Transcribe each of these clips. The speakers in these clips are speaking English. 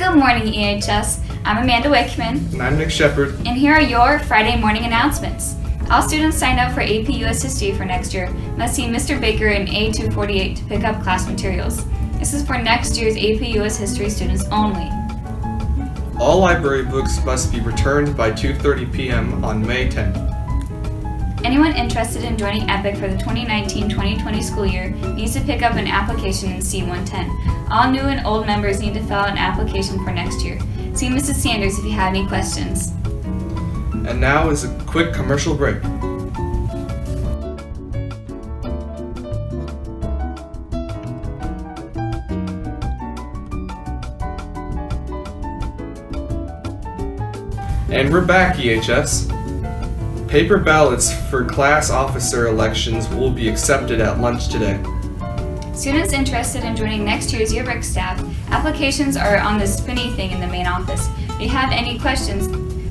Good morning, EHS. I'm Amanda Wickman. And I'm Nick Shepard. And here are your Friday morning announcements. All students signed up for AP US History for next year must see Mr. Baker in A248 to pick up class materials. This is for next year's AP US History students only. All library books must be returned by 2.30 p.m. on May 10th. Anyone interested in joining EPIC for the 2019-2020 school year needs to pick up an application in C110. All new and old members need to fill out an application for next year. See Mrs. Sanders if you have any questions. And now is a quick commercial break. And we're back, EHS. Paper ballots for class officer elections will be accepted at lunch today. Students interested in joining next year's yearbook staff, applications are on the spinny thing in the main office. If you have any questions,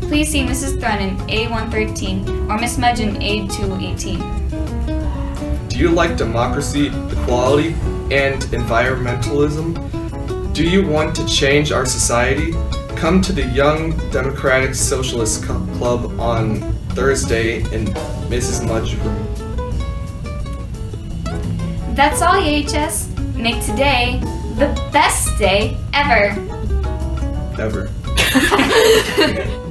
please see Mrs. Thrunnen, A113, or Miss Mudgeon, A218. Do you like democracy, equality, and environmentalism? Do you want to change our society? Come to the Young Democratic Socialist Club on Thursday in Mrs. Mudge's room. That's all, EHS. Make today the best day ever. Ever.